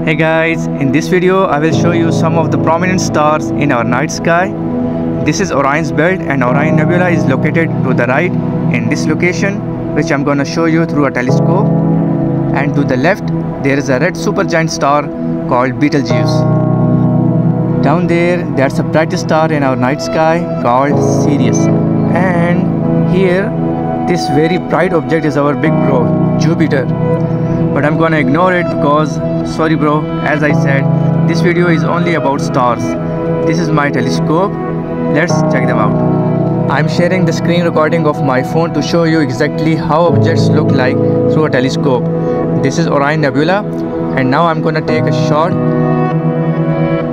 Hey guys, in this video I will show you some of the prominent stars in our night sky. This is Orion's belt and Orion Nebula is located to the right in this location which I'm gonna show you through a telescope. And to the left there is a red supergiant star called Betelgeuse. Down there there's a bright star in our night sky called Sirius. And here this very bright object is our big bro Jupiter but I'm gonna ignore it because sorry bro as I said this video is only about stars. This is my telescope. Let's check them out. I'm sharing the screen recording of my phone to show you exactly how objects look like through a telescope. This is Orion Nebula and now I'm gonna take a shot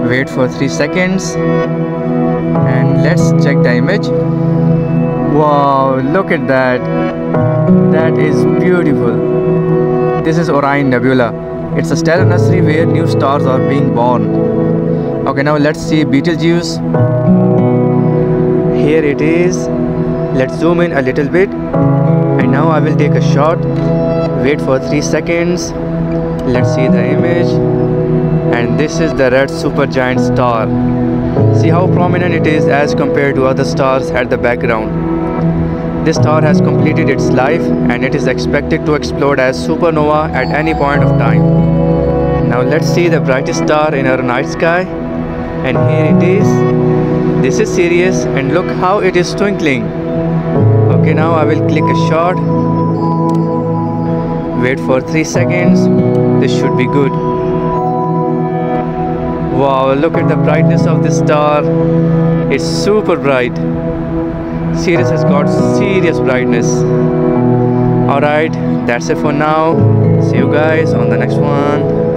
wait for 3 seconds and let's check the image. Wow look at that. That is beautiful this is Orion Nebula. It's a stellar nursery where new stars are being born. Okay, now let's see Betelgeuse. Here it is. Let's zoom in a little bit. And now I will take a shot. Wait for 3 seconds. Let's see the image. And this is the red supergiant star. See how prominent it is as compared to other stars at the background. This star has completed its life and it is expected to explode as supernova at any point of time. Now let's see the brightest star in our night sky. And here it is. This is Sirius and look how it is twinkling. Okay, now I will click a shot. Wait for 3 seconds. This should be good. Wow, look at the brightness of this star. It's super bright. Sirius has got serious brightness. Alright, that's it for now. See you guys on the next one.